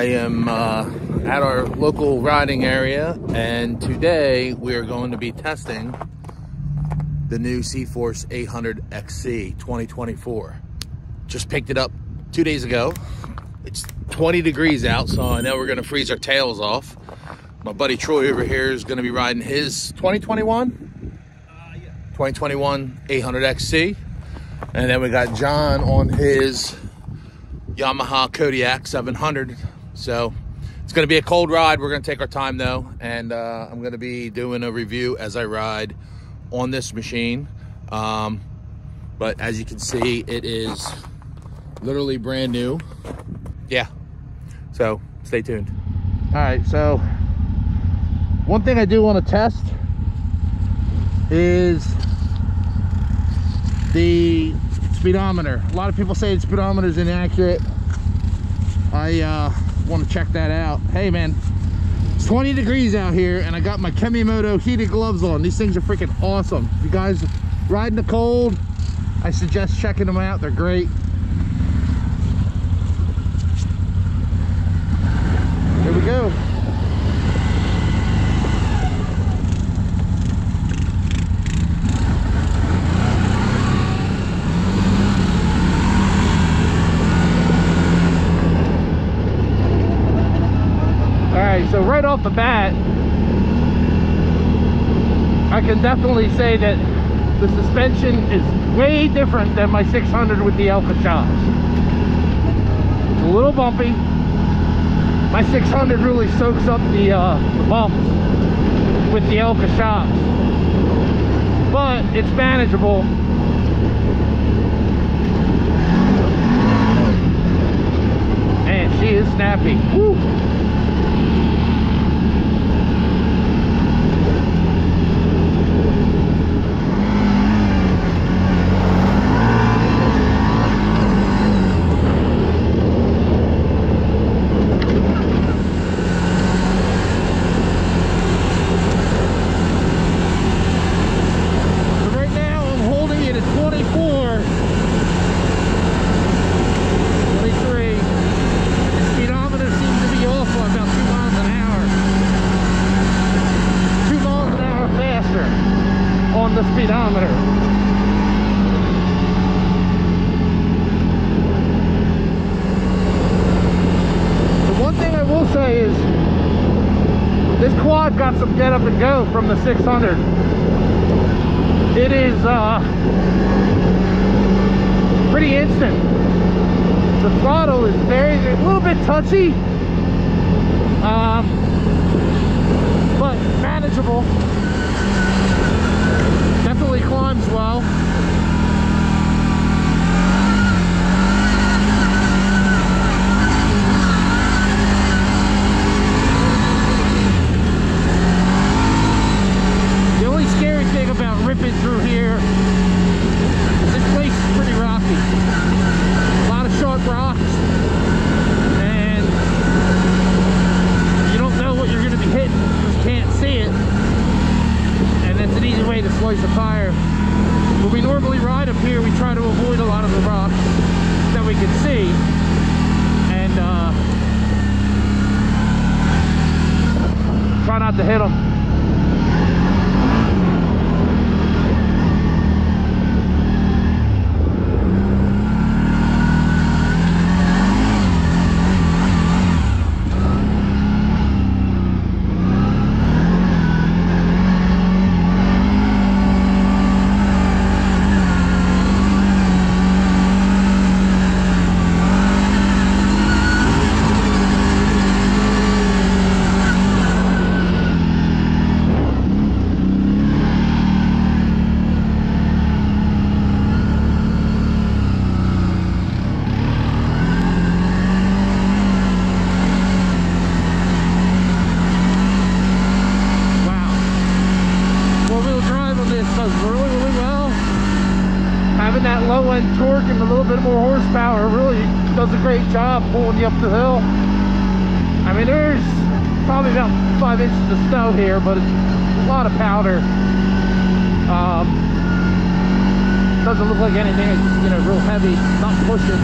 I am uh, at our local riding area, and today we are going to be testing the new C-Force 800 XC 2024. Just picked it up two days ago. It's 20 degrees out, so I know we're gonna freeze our tails off. My buddy Troy over here is gonna be riding his 2021? Uh, yeah. 2021 800 XC. And then we got John on his Yamaha Kodiak 700. So it's going to be a cold ride. We're going to take our time though. And uh, I'm going to be doing a review as I ride on this machine. Um, but as you can see, it is literally brand new. Yeah. So stay tuned. All right. So one thing I do want to test is the speedometer. A lot of people say the speedometer is inaccurate. I uh, want to check that out. Hey man, it's 20 degrees out here and I got my Kemimoto heated gloves on. These things are freaking awesome. If you guys riding the cold, I suggest checking them out. They're great. Here we go. so right off the bat I can definitely say that the suspension is way different than my 600 with the Elka shocks it's a little bumpy. My 600 really soaks up the, uh, the bumps with the Elka shocks but it's manageable. And she is snappy. Woo. got some get up and go from the 600 it is uh, pretty instant the throttle is very a little bit touchy um, but manageable definitely climbs well ripping through here. This place is pretty rocky. A lot of sharp rocks. And you don't know what you're going to be hitting. You can't see it. And that's an easy way to slice a tire. When we normally ride up here, we try to avoid a lot of the rocks that we can see. And uh, try not to hit them. Does a great job pulling you up the hill. I mean, there's probably about five inches of snow here, but a lot of powder. Um, doesn't look like anything, it's, you know, real heavy, not pushing.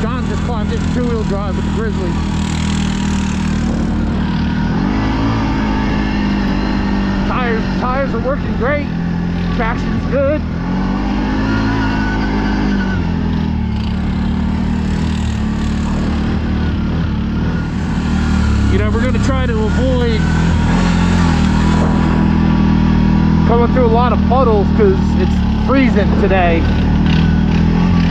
John just climbed in two-wheel drive with the Grizzly. Tires, tires are working great. Traction's good. You know, we're gonna try to avoid coming through a lot of puddles because it's freezing today.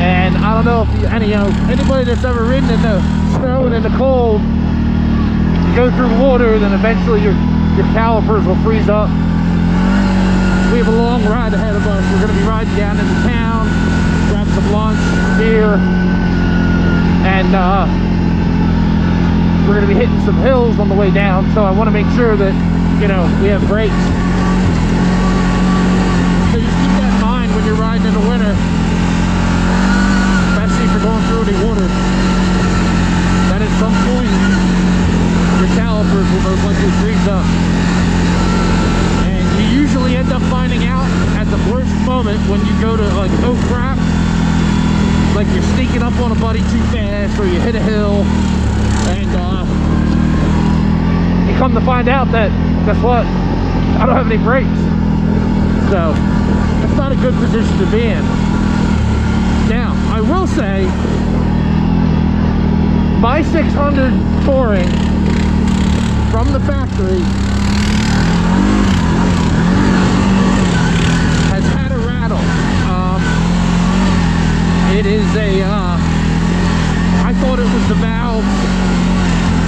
And I don't know if you, any, you know, anybody that's ever ridden in the snow and in the cold, you go through water, then eventually your, your calipers will freeze up. We have a long ride ahead of us. We're gonna be riding down into town, grab some lunch, beer, and uh, we're going to be hitting some hills on the way down so I want to make sure that you know we have brakes so just keep that in mind when you're riding in the winter especially if you're going through any water that at some point your calipers will most likely freeze up and you usually end up finding out at the worst moment when you go to like oh crap like you're sneaking up on a buddy too fast or you hit a hill and uh, you come that guess what? I don't have any brakes. So that's not a good position to be in. Now I will say my 600 touring from the factory has had a rattle. Um, it is a uh, I thought it was the valve.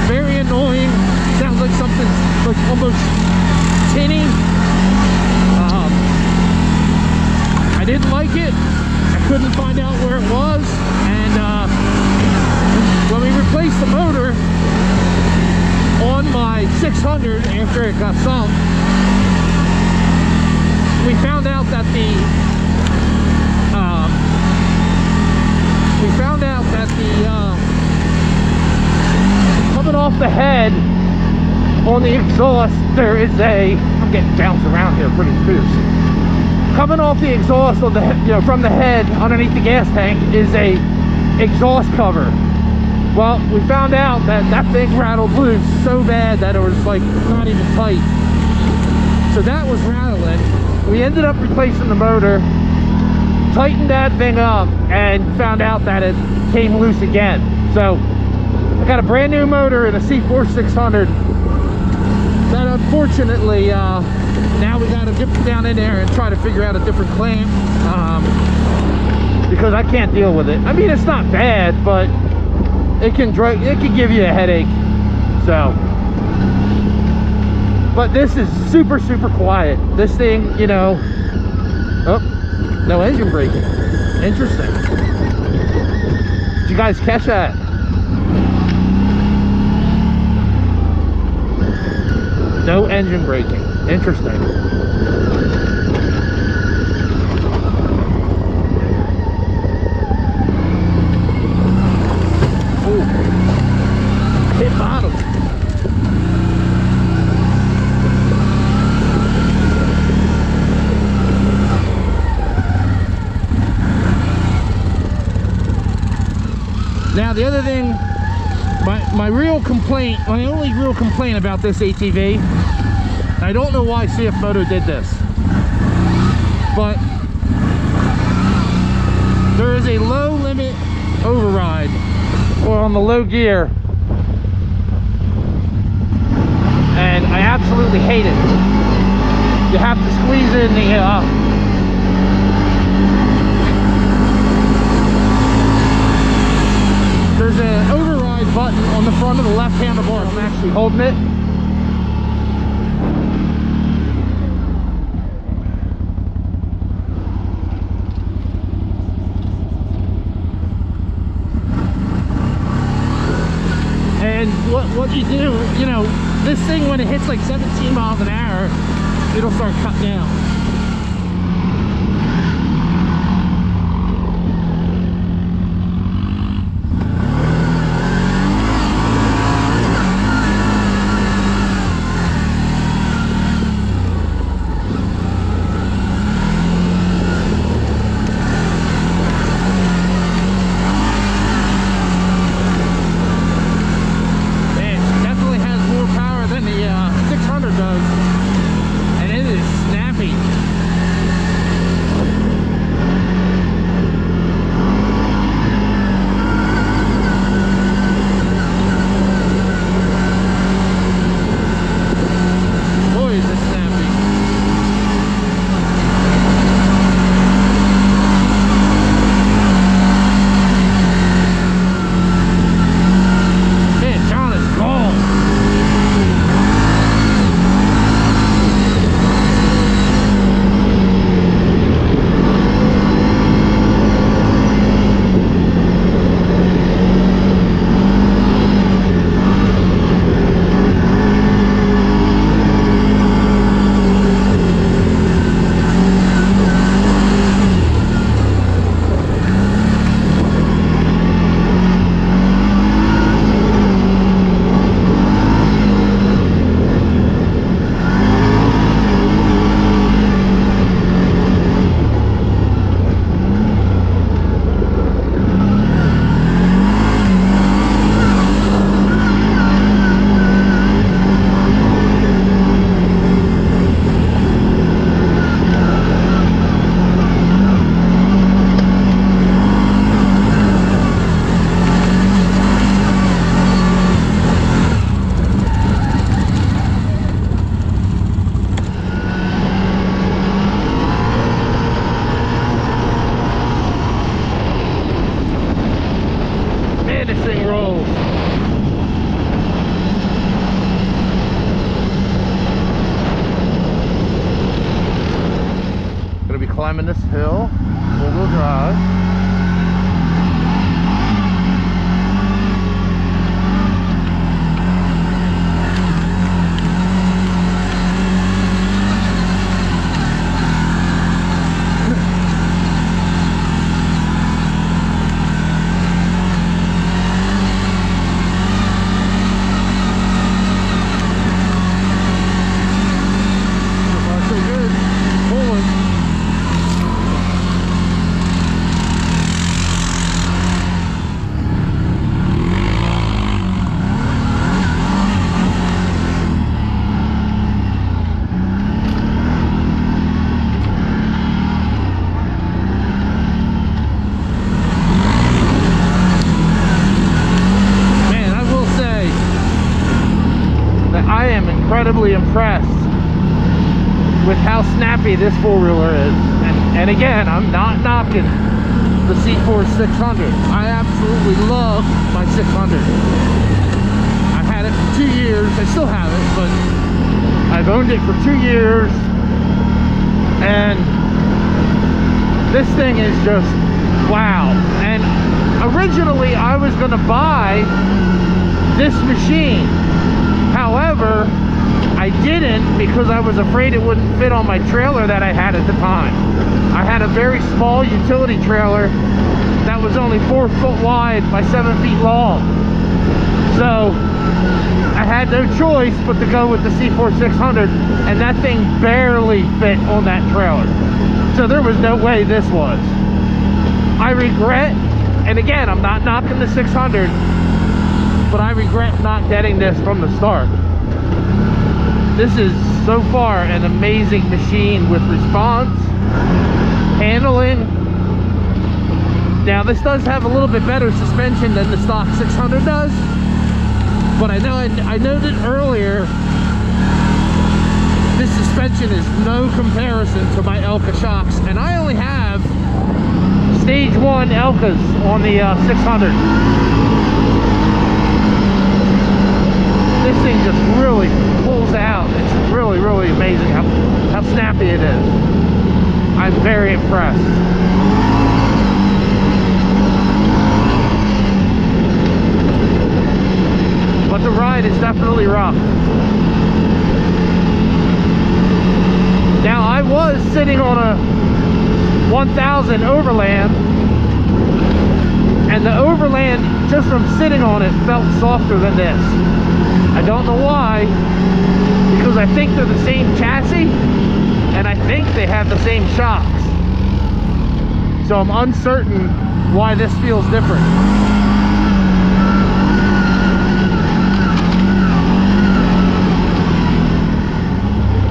Very annoying. Sounds like something like almost tinny. Um, I didn't like it. I couldn't find out where it was. And uh, when we replaced the motor on my 600 after it got sunk, we found out that the um, we found out that the uh, coming off the head on the exhaust there is a I'm getting bounced around here pretty fierce. Coming off the exhaust on the you know from the head underneath the gas tank is a exhaust cover. Well we found out that that thing rattled loose so bad that it was like not even tight. So that was rattling. We ended up replacing the motor tightened that thing up and found out that it came loose again. So I got a brand new motor in a CForce 600 that unfortunately uh, now we got to dip down in there and try to figure out a different clamp um, because I can't deal with it. I mean it's not bad but it can drive it can give you a headache so. But this is super super quiet. This thing you know oh no engine braking. Interesting. Did you guys catch that No engine braking. Interesting. Now the other thing real complaint, my only real complaint about this ATV, I don't know why CF Moto did this, but there is a low limit override or on the low gear and I absolutely hate it. You have to squeeze in the uh, there's an override button on the front of the left handlebar. I'm actually holding it. And what, what you do, you know, this thing when it hits like 17 miles an hour, it'll start cut down. This four-wheeler is. And, and again, I'm not knocking the CForce 600. I absolutely love my 600. I've had it for two years. I still have it, but I've owned it for two years. And this thing is just wow. And originally I was to buy this machine. However, I didn't because I was afraid it wouldn't fit on my trailer that I had at the time. I had a very small utility trailer that was only four foot wide by seven feet long. So I had no choice but to go with the CForce 600 and that thing barely fit on that trailer. So there was no way this was. I regret, and again, I'm not knocking the 600, but I regret not getting this from the start. This is so far an amazing machine with response, handling. Now this does have a little bit better suspension than the stock 600 does, but I know I, I noted earlier this suspension is no comparison to my Elka shocks, and I only have stage one Elkas on the uh, 600. This thing just really pulls out. It's really, really amazing how, how snappy it is. I'm very impressed. But the ride is definitely rough. Now I was sitting on a 1000 Overland and the Overland just from sitting on it felt softer than this. I don't know why because I think they're the same chassis and I think they have the same shocks. So I'm uncertain why this feels different.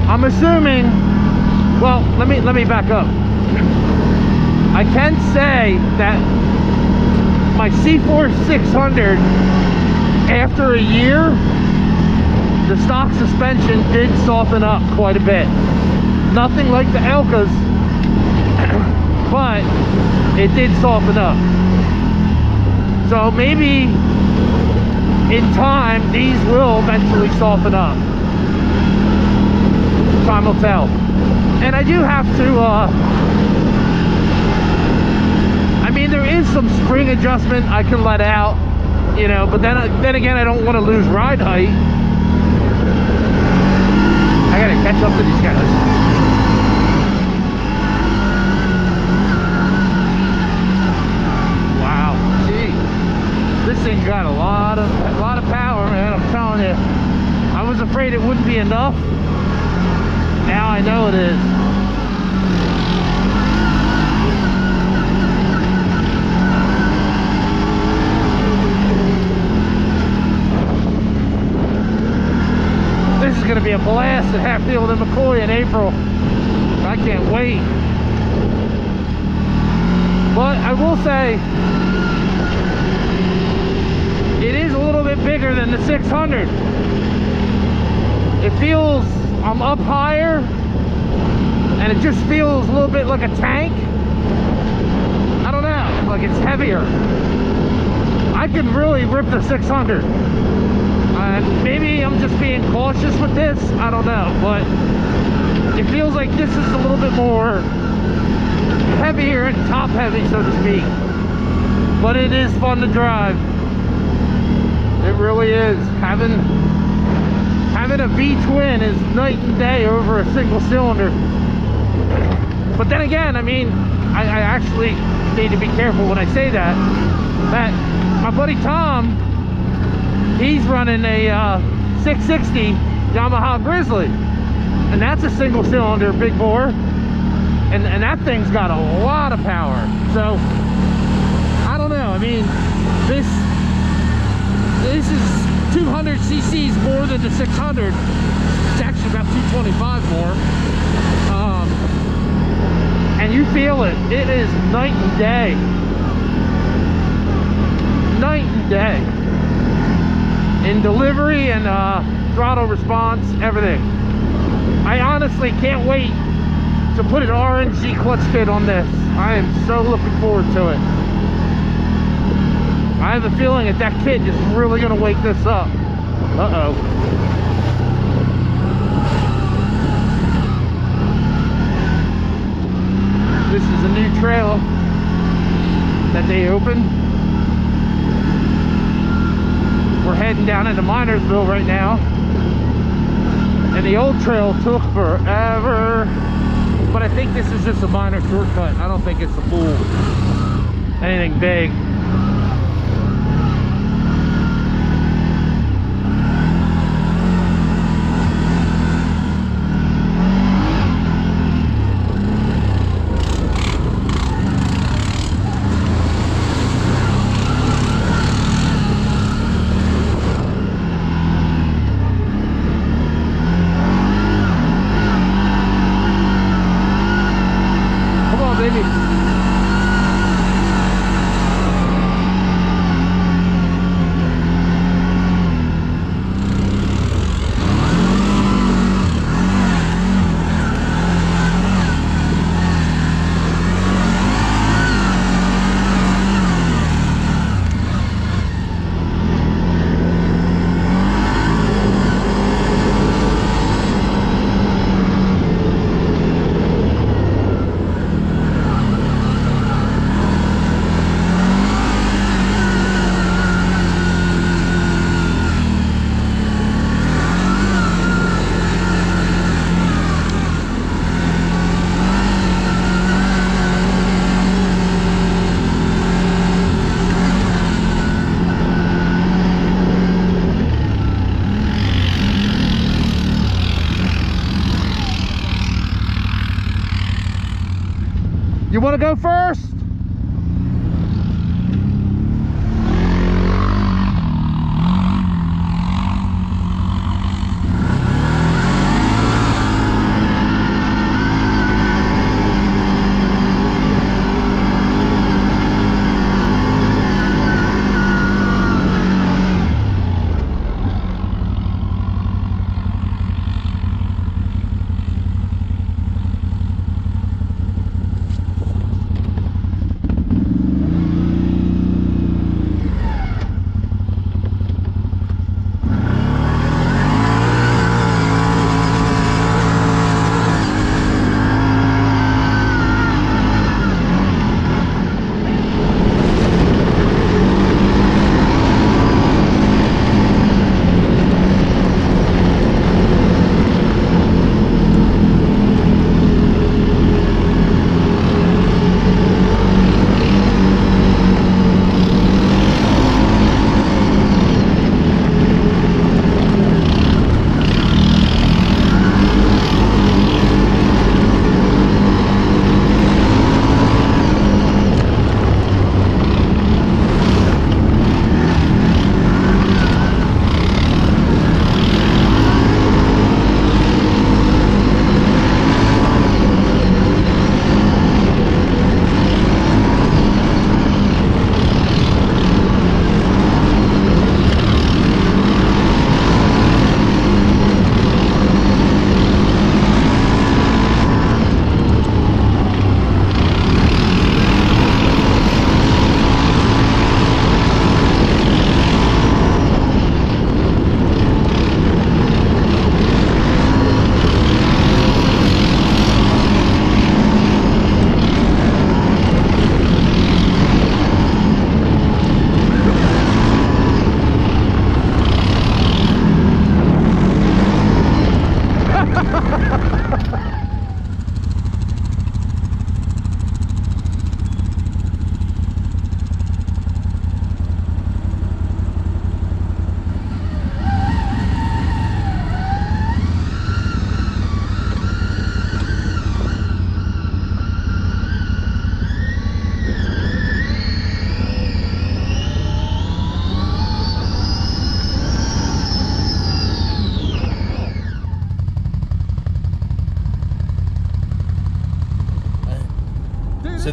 I'm assuming well let me let me back up I can say that my CForce 600 after a year the stock suspension did soften up quite a bit. Nothing like the Elkas but it did soften up. So maybe in time these will eventually soften up. Time will tell. And I do have to, uh, I mean, there is some spring adjustment I can let out, you know, but then, then again, I don't want to lose ride height. I gotta catch up to these guys. Wow, gee, this thing's got a lot of, a lot of power, man. I'm telling you, I was afraid it wouldn't be enough. Now I know it is. This is going to be a Hatfield and McCoy in April. I can't wait. But I will say, it is a little bit bigger than the 600. It feels I'm up higher and it just feels a little bit like a tank. I don't know, like it's heavier. I can really rip the 600. And maybe I'm just being cautious with this. I don't know, but it feels like this is a little bit more heavier and top heavy, so to speak. But it is fun to drive. It really is. Having having a V-twin is night and day over a single cylinder. But then again, I mean, I, I actually need to be careful when I say that. That my buddy Tom, he's running a uh, 660 Yamaha Grizzly. And that's a single cylinder big bore. And, and that thing's got a lot of power. So, I don't know. I mean, this this is 200 cc's more than the 600. It's actually about 225 more. Um, and you feel it. It is night and day. Night and day. In delivery and uh, throttle response, everything. I honestly can't wait to put an RNG clutch kit on this. I am so looking forward to it. I have a feeling that that kit is really going to wake this up. Uh-oh. This is a new trail that they opened. We're heading down into Minersville right now. And the old trail took forever. But I think this is just a minor shortcut. I don't think it's a full anything big.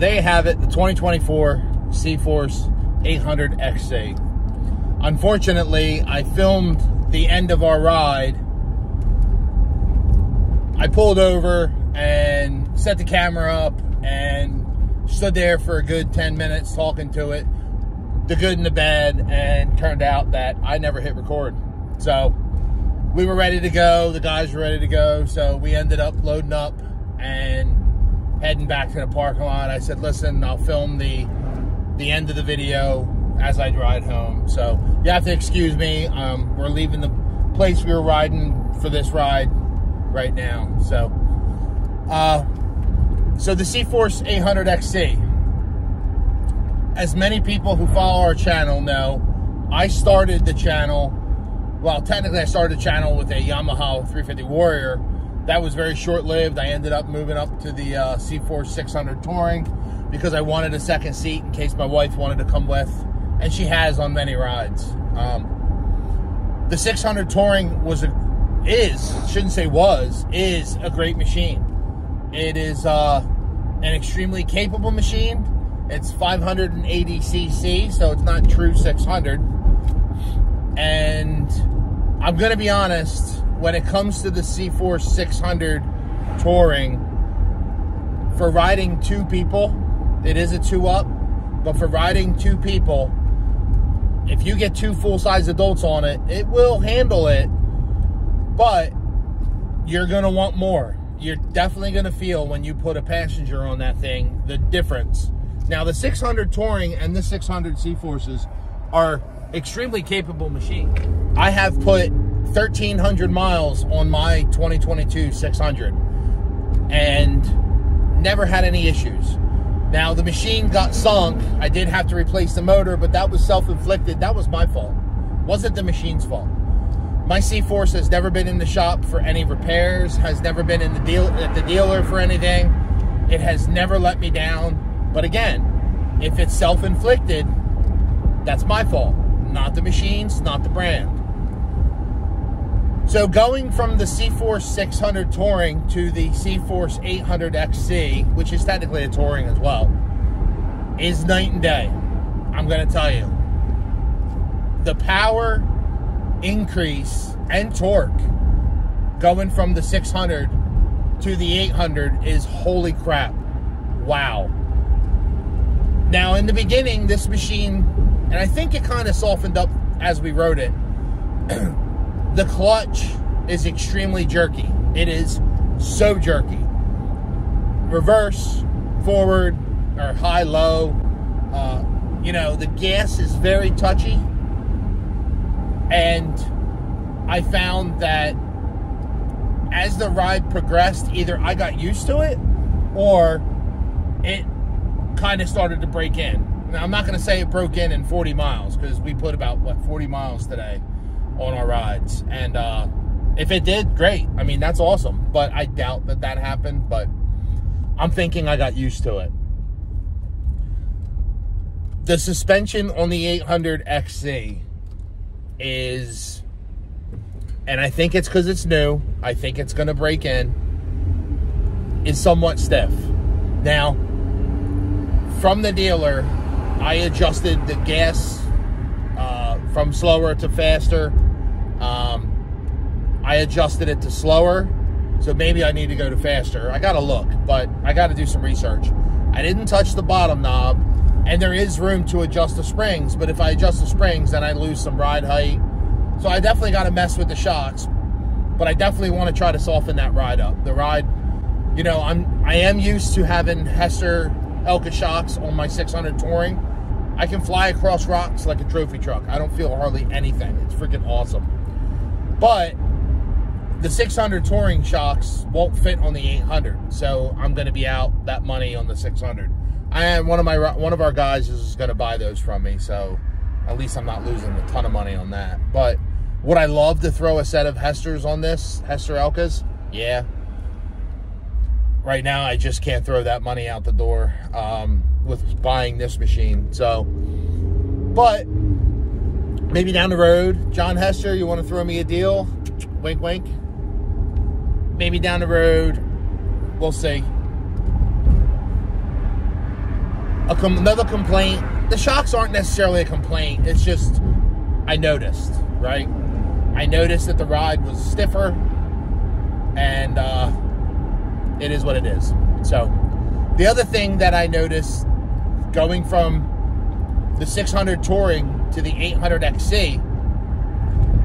You have it, the 2024 C-Force 800 XC. Unfortunately, I filmed the end of our ride. I pulled over and set the camera up and stood there for a good 10 minutes talking to it, the good and the bad, and turned out that I never hit record. So we were ready to go. The guys were ready to go. So we ended up loading up and heading back to the parking lot. I said, listen, I'll film the the end of the video as I ride home. So you have to excuse me. Um, we're leaving the place we were riding for this ride right now. So, uh, so the C-Force 800XC. As many people who follow our channel know, I started the channel, well, technically I started the channel with a Yamaha 350 Warrior. That was very short-lived. I ended up moving up to the uh, CForce 600 Touring because I wanted a second seat in case my wife wanted to come with, and she has on many rides. Um, the 600 Touring was a, is, shouldn't say was, is a great machine. It is uh, an extremely capable machine. It's 580 cc, so it's not true 600. And I'm to be honest, when it comes to the CForce 600 Touring, for riding two people, it is a two up, but for riding two people, if you get two full size adults on it, it will handle it, but you're going to want more. You're definitely going to feel when you put a passenger on that thing the difference. Now, the 600 Touring and the 600 C-Forces are extremely capable machines. I have put 1,300 miles on my 2022 600 and never had any issues. Now, the machine got sunk. I did have to replace the motor, but that was self-inflicted. That was my fault. Wasn't the machine's fault. My C-Force has never been in the shop for any repairs, has never been in the deal at the dealer for anything. It has never let me down. But again, if it's self-inflicted, that's my fault. Not the machines, not the brand. So going from the C-Force 600 Touring to the C-Force 800 XC, which is technically a Touring as well, is night and day. I'm going to tell you. The power increase and torque going from the 600 to the 800 is holy crap. Wow. Now, in the beginning, this machine, and I think it kind of softened up as we rode it. The clutch is extremely jerky. It is so jerky. Reverse, forward, or high, low. Uh, you know, the gas is very touchy. And I found that as the ride progressed, either I got used to it or it kind of started to break in. Now, I'm not going to say it broke in in 40 miles because we put about, what, 40 miles today on our rides. And uh, if it did, great. I mean, that's awesome. But I doubt that that happened. But I'm thinking I got used to it. The suspension on the 800 XC is, and I think it's because it's new. I think it's going to break in. Is somewhat stiff. Now, from the dealer, I adjusted the gas uh, from slower to faster um, I adjusted it to slower, so maybe I need to go to faster. I got to look, but I got to do some research. I didn't touch the bottom knob, and there is room to adjust the springs, but if I adjust the springs, then I lose some ride height. So I definitely got to mess with the shocks, but I definitely want to try to soften that ride up. The ride, you know, I'm I am used to having Hester Elka shocks on my 600 touring. I can fly across rocks like a trophy truck. I don't feel hardly anything. It's freaking awesome. But the 600 touring shocks won't fit on the 800, so I'm going to be out that money on the 600. And one of my one of our guys is going to buy those from me, so at least I'm not losing a ton of money on that. But would I love to throw a set of Hesters on this, Hester Elkas? Yeah. Right now, I just can't throw that money out the door um, with buying this machine. So, but maybe down the road, John Hester, you want to throw me a deal? Wink, wink. Maybe down the road, we'll see. a com- another complaint. The shocks aren't necessarily a complaint. It's just I noticed, right? I noticed that the ride was stiffer, and uh, it is what it is. So, the other thing that I noticed going from the 600 Touring to the 800 XC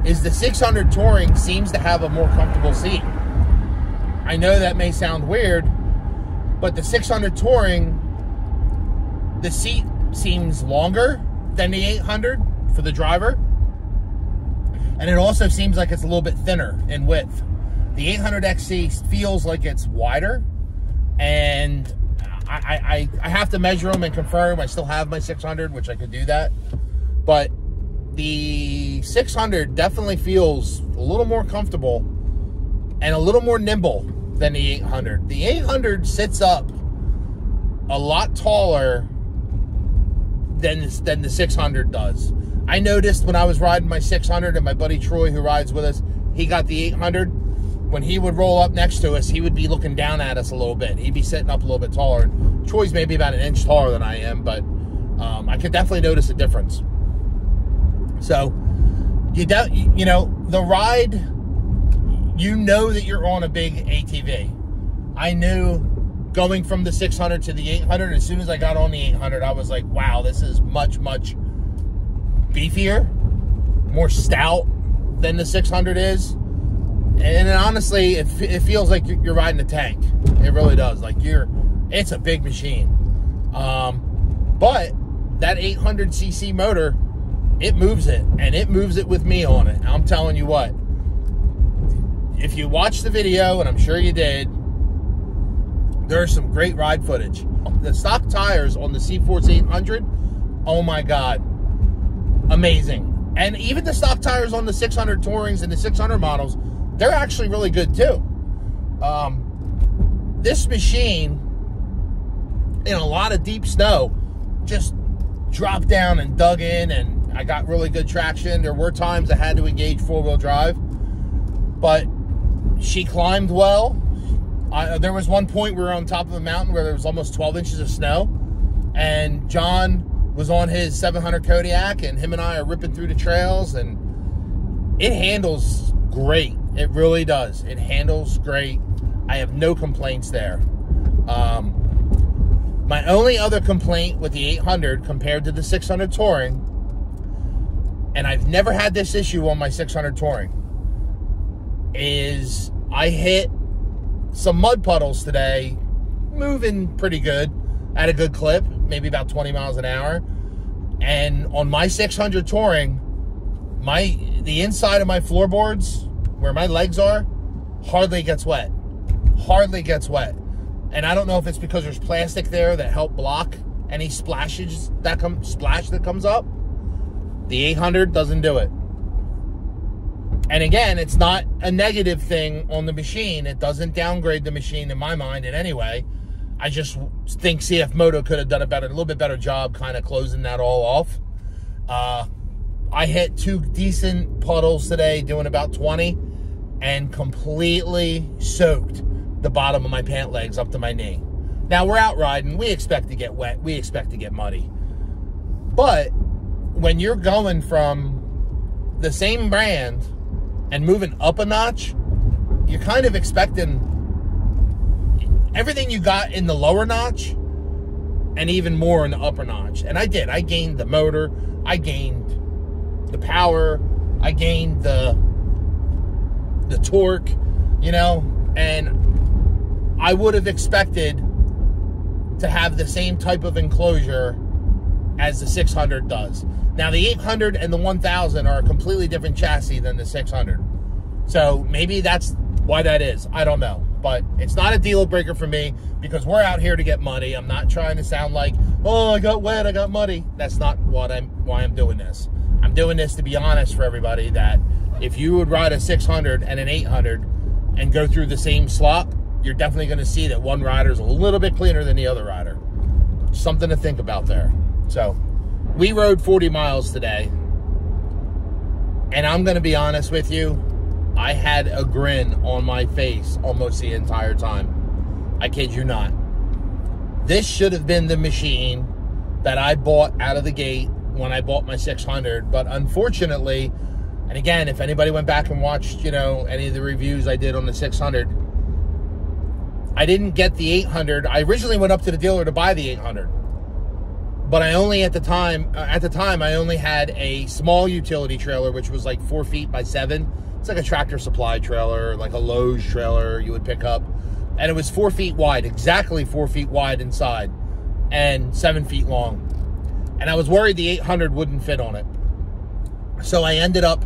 is the 600 Touring seems to have a more comfortable seat. I know that may sound weird, but the 600 Touring, the seat seems longer than the 800 for the driver. And it also seems like it's a little bit thinner in width. The 800 XC feels like it's wider. And I, I, I have to measure them and confirm. I still have my 600, which I could do that. But the 600 definitely feels a little more comfortable and a little more nimble than the 800. The 800 sits up a lot taller than, than the 600 does. I noticed when I was riding my 600 and my buddy Troy, who rides with us, he got the 800. When he would roll up next to us, he would be looking down at us a little bit. He'd be sitting up a little bit taller. Troy's maybe about an inch taller than I am, but um, I could definitely notice a difference. So, you don't, you know, the ride, you know that you're on a big ATV. I knew going from the 600 to the 800, as soon as I got on the 800, I was like, wow, this is much, much beefier, more stout than the 600 is. And honestly, it, it feels like you're riding a tank. It really does. Like you're, it's a big machine. Um, but that 800cc motor, it moves it, and it moves it with me on it. I'm telling you what. If you watch the video, and I'm sure you did, there's some great ride footage. The stock tires on the CForce 800, oh my God, amazing. And even the stock tires on the 600 Tourings and the 600 models, they're actually really good too. Um, this machine, in a lot of deep snow, just dropped down and dug in, and I got really good traction. There were times I had to engage four-wheel drive, but she climbed well. I, there was one point we were on top of a mountain where there was almost 12 inches of snow, and John was on his 700 Kodiak, and him and I are ripping through the trails, and it handles great. It really does. It handles great. I have no complaints there. Um, my only other complaint with the 800 compared to the 600 Touring, and I've never had this issue on my 600 Touring, is I hit some mud puddles today, moving pretty good at a good clip, maybe about 20 miles an hour. And on my 600 touring, my the inside of my floorboards, where my legs are, hardly gets wet. Hardly gets wet. And I don't know if it's because there's plastic there that help block any splashes that come splash that comes up. The 800 doesn't do it. And again, it's not a negative thing on the machine. It doesn't downgrade the machine in my mind in any way. I just think CFMoto could have done a better, a little bit better job kind of closing that all off. Uh, I hit two decent puddles today, doing about 20, and completely soaked the bottom of my pant legs up to my knee. Now we're out riding. We expect to get wet. We expect to get muddy. But when you're going from the same brand and moving up a notch, you're kind of expecting everything you got in the lower notch and even more in the upper notch. And I did. I gained the motor, I gained the power, I gained the the torque, you know, and I would have expected to have the same type of enclosure as the 600 does. Now the 800 and the 1000 are a completely different chassis than the 600. So maybe that's why that is. I don't know but it's not a deal breaker for me because we're out here to get money. I'm not trying to sound like, oh, I got wet, I got muddy. That's not what I'm why I'm doing this. I'm doing this to be honest for everybody that if you would ride a 600 and an 800 and go through the same slop, you're definitely going to see that one rider is a little bit cleaner than the other rider. Something to think about there. So, we rode 40 miles today. And I'm going to be honest with you, I had a grin on my face almost the entire time. I kid you not. This should have been the machine that I bought out of the gate when I bought my 600. But unfortunately, and again, if anybody went back and watched, you know, any of the reviews I did on the 600, I didn't get the 800. I originally went up to the dealer to buy the 800. But I only at the time, uh, at the time, I only had a small utility trailer, which was like four feet by seven. It's like a tractor supply trailer, like a Lowe's trailer you would pick up. And it was four feet wide, exactly four feet wide inside, and seven feet long. And I was worried the 800 wouldn't fit on it. So I ended up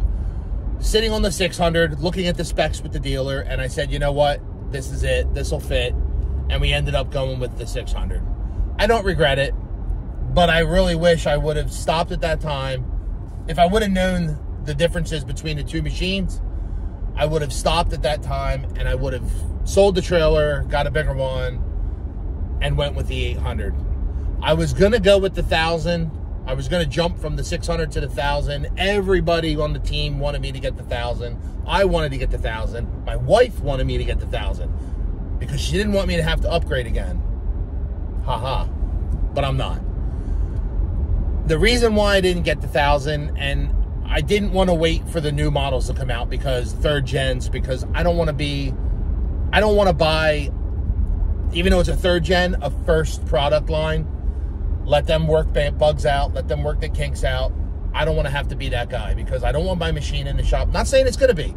sitting on the 600, looking at the specs with the dealer, and I said, you know what? This is it. This will fit. And we ended up going with the 600. I don't regret it, but I really wish I would have stopped at that time. If I would have known the differences between the two machines, I would have stopped at that time and I would have sold the trailer, got a bigger one, and went with the 800. I was going to go with the 1000 I was going to jump from the 600 to the 1,000. Everybody on the team wanted me to get the 1,000. I wanted to get the 1,000. My wife wanted me to get the 1,000 because she didn't want me to have to upgrade again. Haha. -ha. But I'm not. The reason why I didn't get the 1,000 and I didn't want to wait for the new models to come out because third gens, because I don't want to be, I don't want to buy, even though it's a third gen, a first product line let them work bugs out. Let them work the kinks out. I don't want to have to be that guy because I don't want my machine in the shop. Not saying it's going to be,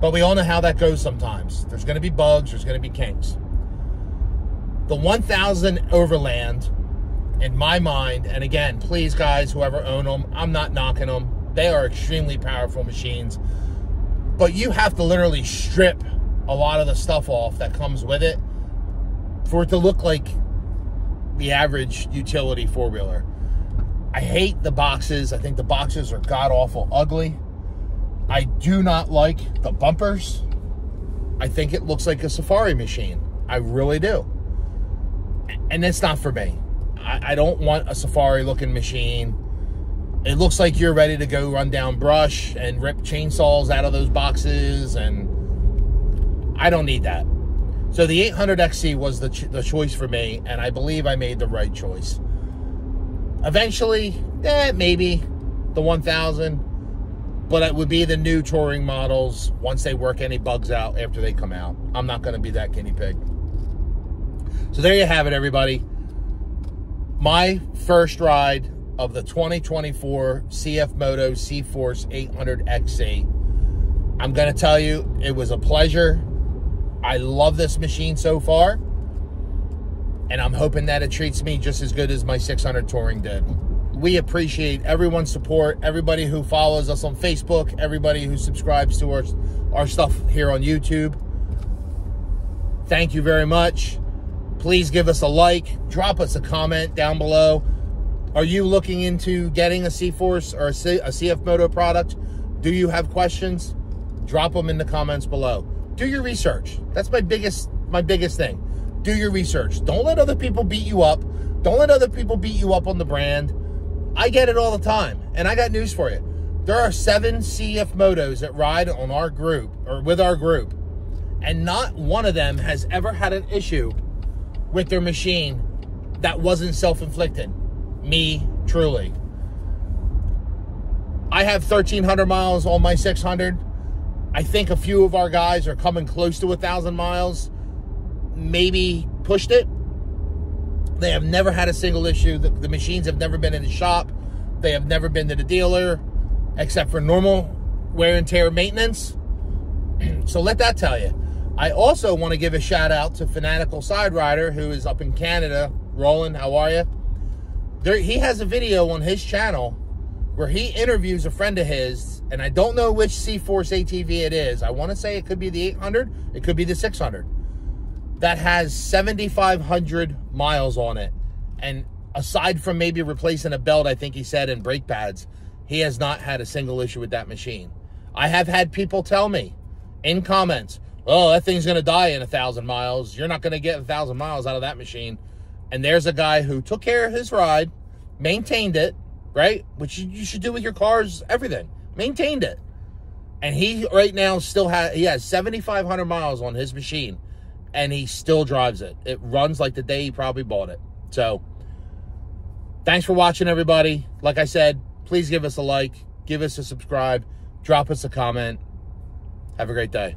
but we all know how that goes sometimes. There's going to be bugs. There's going to be kinks. The 1000 Overland, in my mind, and again, please, guys, whoever own them, I'm not knocking them. They are extremely powerful machines. But you have to literally strip a lot of the stuff off that comes with it for it to look like the average utility four wheeler. I hate the boxes. I think the boxes are god awful ugly. I do not like the bumpers. I think it looks like a safari machine. I really do. And it's not for me. I, I don't want a safari looking machine. It looks like you're ready to go run down brush and rip chainsaws out of those boxes. And I don't need that. So the 800XC was the, ch the choice for me, and I believe I made the right choice. Eventually, eh, maybe the 1000, but it would be the new touring models once they work any bugs out after they come out. I'm not going to be that guinea pig. So there you have it, everybody. My first ride of the 2024 CF Moto CForce 800XC. I'm going to tell you, it was a pleasure. I love this machine so far. And I'm hoping that it treats me just as good as my 600 Touring did. We appreciate everyone's support, everybody who follows us on Facebook, everybody who subscribes to our, our stuff here on YouTube. Thank you very much. Please give us a like, drop us a comment down below. Are you looking into getting a CForce or a, CFMoto product? Do you have questions? Drop them in the comments below do your research. That's my biggest my biggest thing. Do your research. Don't let other people beat you up. Don't let other people beat you up on the brand. I get it all the time. And I got news for you. There are seven CFMotos that ride on our group or with our group. And not one of them has ever had an issue with their machine that wasn't self-inflicted. Me, truly. I have 1,300 miles on my 600. I think a few of our guys are coming close to a thousand miles, maybe pushed it. They have never had a single issue. The, the, machines have never been in the shop. They have never been to the dealer, except for normal wear and tear maintenance. so let that tell you. I also want to give a shout out to Fanatical Side Rider, who is up in Canada. Roland, how are you? There, he has a video on his channel where he interviews a friend of his and I don't know which CForce ATV it is. I want to say it could be the 800. It could be the 600. That has 7,500 miles on it. And aside from maybe replacing a belt, I think he said, and brake pads, he has not had a single issue with that machine. I have had people tell me in comments, oh, that thing's going to die in a 1,000 miles. You're not going to get a 1,000 miles out of that machine. And there's a guy who took care of his ride, maintained it, right? Which you should do with your cars, everything maintained it. And he right now still has he has 7,500 miles on his machine, and he still drives it. It runs like the day he probably bought it. So Thanks for watching, everybody. Like I said, please give us a like, give us a subscribe, drop us a comment. Have a great day.